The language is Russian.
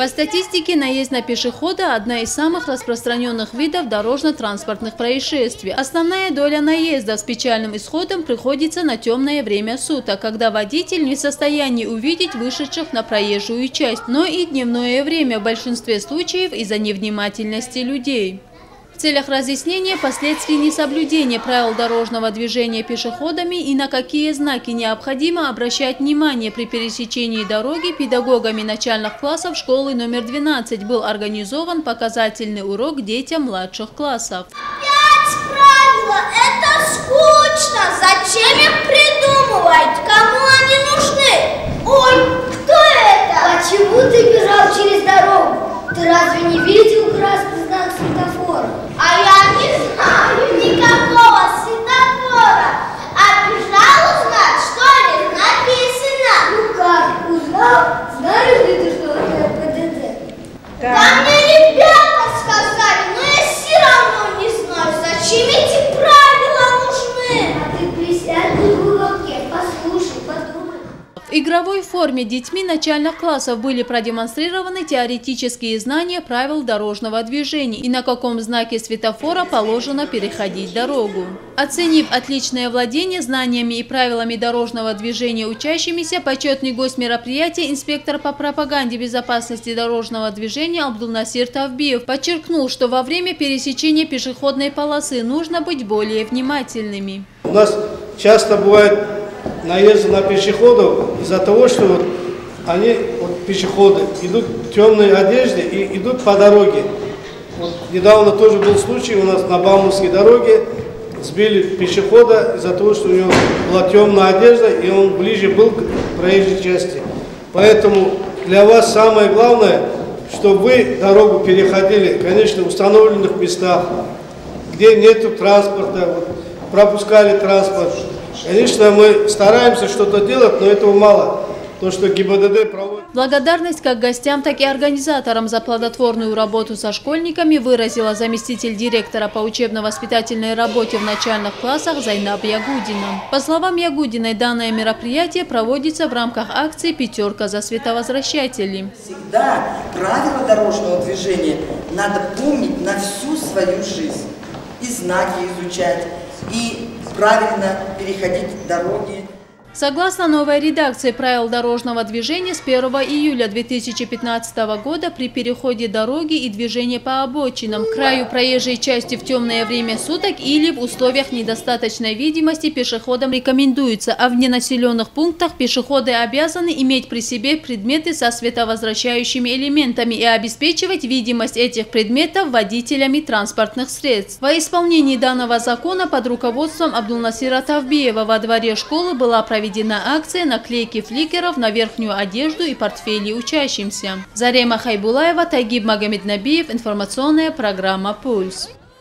По статистике, наезд на пешехода – одна из самых распространенных видов дорожно-транспортных происшествий. Основная доля наездов с печальным исходом приходится на темное время суток, когда водитель не в состоянии увидеть вышедших на проезжую часть, но и дневное время в большинстве случаев из-за невнимательности людей. Целях разъяснения последствий несоблюдения правил дорожного движения пешеходами и на какие знаки необходимо обращать внимание при пересечении дороги педагогами начальных классов школы номер 12 был организован показательный урок детям младших классов. Пять правила – это В игровой форме детьми начальных классов были продемонстрированы теоретические знания правил дорожного движения и на каком знаке светофора положено переходить дорогу. Оценив отличное владение знаниями и правилами дорожного движения учащимися, почетный гость мероприятия, инспектор по пропаганде безопасности дорожного движения Абдулнасир Тавбиев подчеркнул, что во время пересечения пешеходной полосы нужно быть более внимательными. У нас часто бывает наезды на пешеходов из-за того, что вот они, вот пешеходы, идут в темной одежде и идут по дороге. Вот недавно тоже был случай у нас на Бауманской дороге, сбили пешехода из-за того, что у него была темная одежда, и он ближе был к проезжей части. Поэтому для вас самое главное, чтобы вы дорогу переходили, конечно, в установленных местах, где нету транспорта, вот, пропускали транспорт. Конечно, мы стараемся что-то делать, но этого мало. То, что ГИБДД проводит... Благодарность как гостям, так и организаторам за плодотворную работу со школьниками выразила заместитель директора по учебно-воспитательной работе в начальных классах Зайнаб Ягудина. По словам Ягудиной, данное мероприятие проводится в рамках акции «Пятерка за световозвращателей». Всегда правила дорожного движения надо помнить на всю свою жизнь. И знаки изучать, и правильно переходить дороги. Согласно новой редакции правил дорожного движения, с 1 июля 2015 года при переходе дороги и движении по обочинам, краю проезжей части в темное время суток или в условиях недостаточной видимости пешеходам рекомендуется, а в ненаселенных пунктах пешеходы обязаны иметь при себе предметы со световозвращающими элементами и обеспечивать видимость этих предметов водителями транспортных средств. Во исполнении данного закона под руководством Абдулнасира Тавбиева во дворе школы была проведена проведена акция наклейки фликеров на верхнюю одежду и портфели учащимся. Зарема Хайбулаева, Тайгиб Магомеднабиев, информационная программа «Пульс».